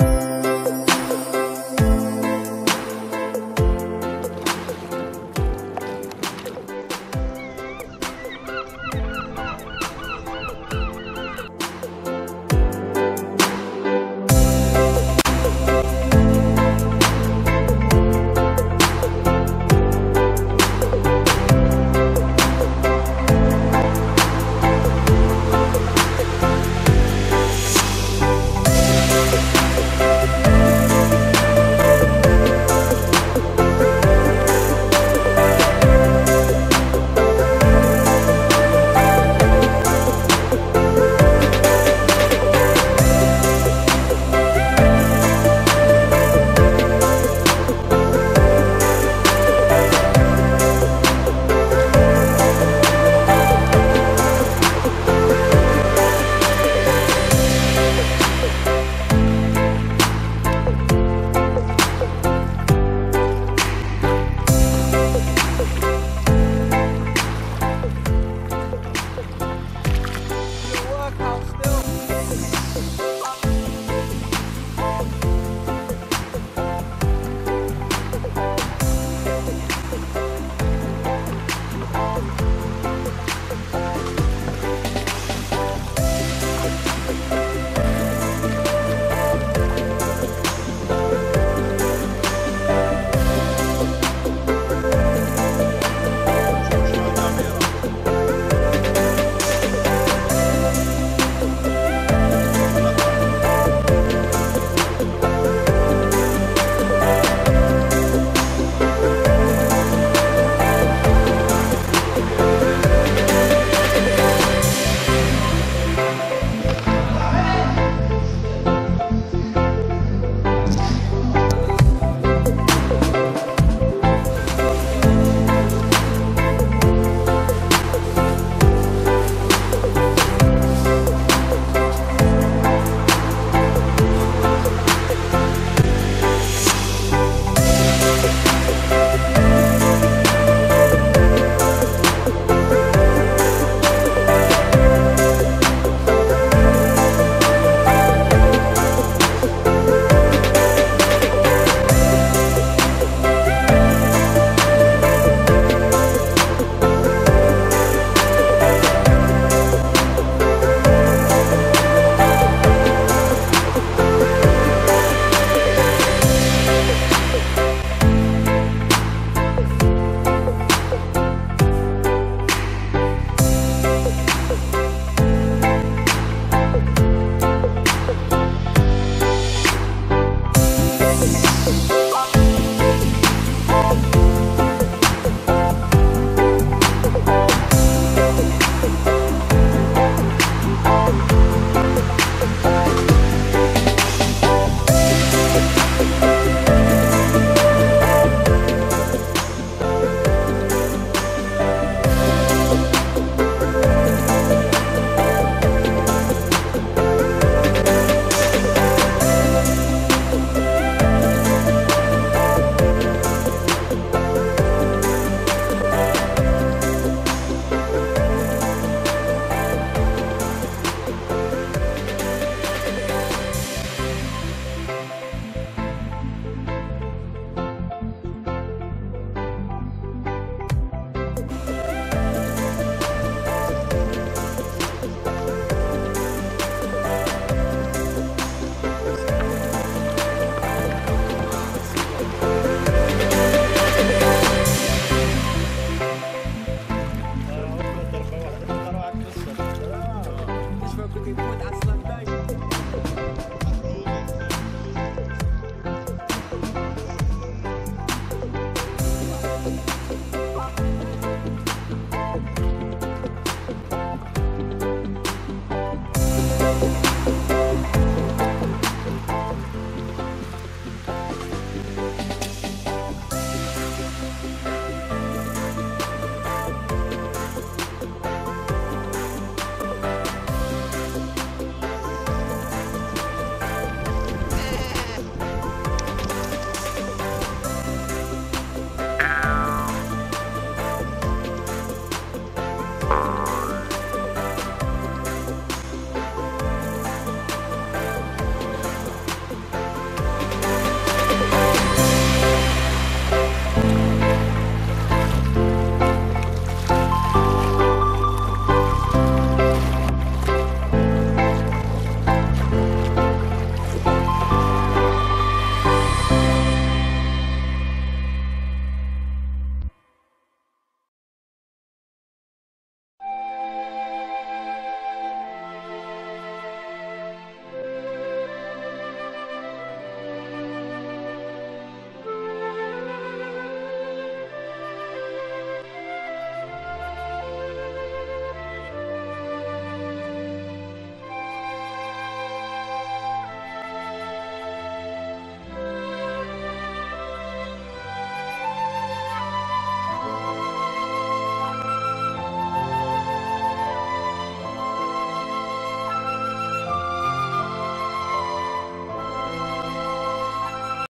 you everyone that.